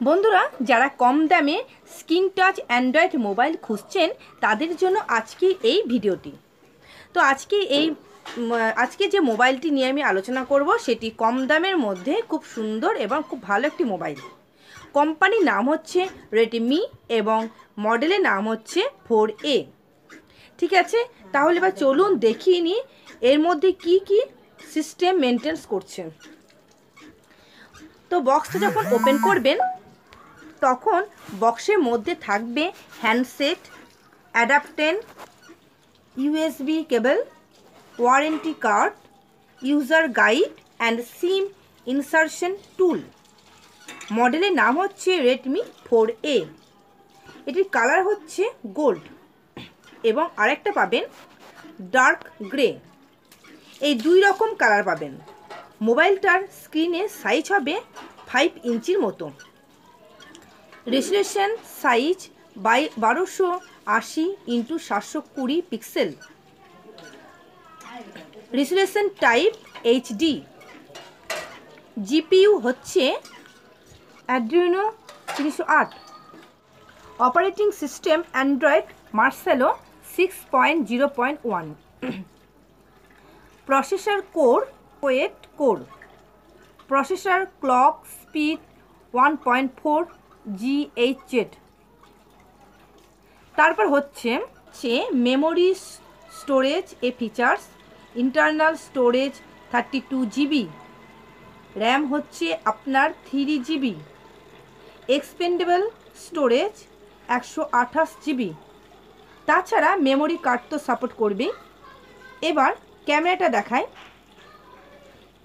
বন্ধুরা, যারা কম দামে স্ক্রিন টাচ অ্যান্ড্রয়েড মোবাইল খুঁজছেন, তাদের জন্য আজকে এই ভিডিওটি। তো আজকে এই আজকে যে মোবাইলটি নিয়ে আমি আলোচনা করব, সেটি কম দামের মধ্যে খুব সুন্দর এবং খুব ভালো একটি মোবাইল। কোম্পানির নাম হচ্ছে রেডমি এবং মডেলের নাম হচ্ছে ফোর এ। ঠিক আছে? তাহলে এবার চলুন দেখিয়ে নিই এর মধ্যে কি কি সিস্টেম মেনটেন্স করছে। তো বক্সটা যখন ওপেন করবেন তখন বক্সের মধ্যে থাকবে handset, adapter, USB cable, warranty card, user guide and SIM insertion tool. মডেলের নাম হচ্ছে রেডমি ফোর এ এটির কালার হচ্ছে গোল্ড। এবং আরেকটা পাবেন ডার্ক গ্রে। এই দুই রকম কালার পাবেন। মোবাইলটার স্ক্রিনের সাইজ হবে ফাইভ ইঞ্চির মতো। রেজুলেশন সাইজ বাই বারোশো আশি ইন্টু সাতশো কুড়ি pixel. Resolution type HD GPU হচ্ছে অ্যাড্রিনো তিনশো আট। Operating system Android Marshmallow six point zero point one. Processor core, quad core. Processor clock speed one point four. GHz তারপর হচ্ছে সে মেমোরি স্টোরেজ এ features internal storage thirty two GB RAM হচ্ছে আপনার three GB expandable storage একশো আঠাশ GB তাছাড়া memory card তো support করবেই। এবার ক্যামেরাটা দেখায়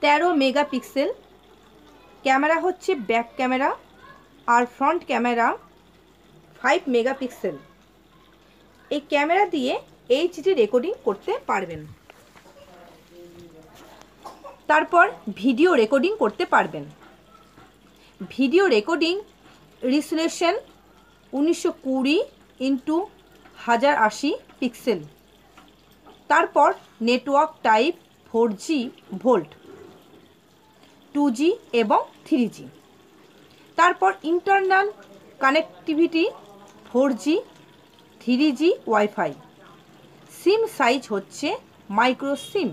তেরো মেগাপিক্সেল। ক্যামেরা হচ্ছে ব্যাক ক্যামেরা আর ফ্রন্ট ক্যামেরা ফাইভ মেগাপিক্সেল এই ক্যামেরা দিয়ে এইচডি রেকর্ডিং করতে পারবেন। তারপর ভিডিও রেকর্ডিং করতে পারবেন। ভিডিও রেকর্ডিং রিসলেশন উনিশশো কুড়ি ইন্টু হাজার আশি পিক্সেল তারপর network type four G VoLTE two G এবং থ্রি জি তারপর internal connectivity four G three G WiFi SIM size হচ্ছে মাইক্রো সিম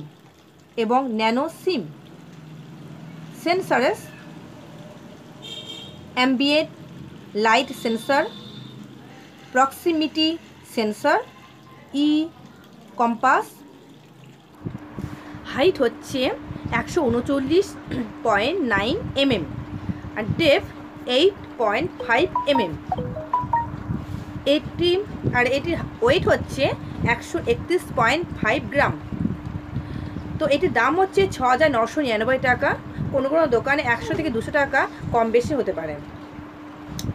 এবং nano SIM sensors ambient light sensor proximity sensor e compass height হচ্ছে একশো উনচল্লিশ point nine mm আর depth eight point five mm এটি আর এটির ওয়েট হচ্ছে একশো একত্রিশ পয়েন্ট ফাইভ গ্রাম। তো এটির দাম হচ্ছে ছ হাজার নশো নিরানব্বই টাকা। কোনো কোনো দোকানে একশো থেকে দুশো টাকা কম বেশি হতে পারে।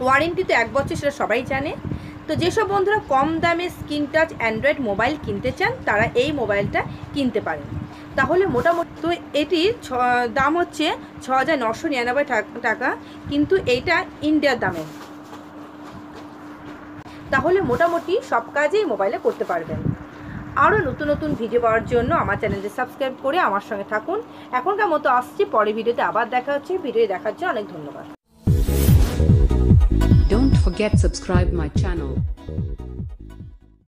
ওয়ারেন্টি তো এক বছর সেটা সবাই জানে। তো যেসব বন্ধুরা কম দামে স্ক্রিন টাচ অ্যান্ড্রয়েড মোবাইল কিনতে চান, তারা এই মোবাইলটা কিনতে পারেন। তাহলে মোটামুটি তো এটির ছ, দাম হচ্ছে ছ হাজার নশো নিরানব্বই টাকা, কিন্তু এইটা ইন্ডিয়ার দামে। তাহলে মোটামুটি সব কাজেই মোবাইলে করতে পারবেন। আরও নতুন নতুন ভিডিও পাওয়ার জন্য আমার চ্যানেলটি সাবস্ক্রাইব করে আমার সঙ্গে থাকুন। এখনকার মতো আসছি, পরে ভিডিওতে আবার দেখা হচ্ছে। ভিডিও দেখার জন্য অনেক ধন্যবাদ। Forget subscribe my channel.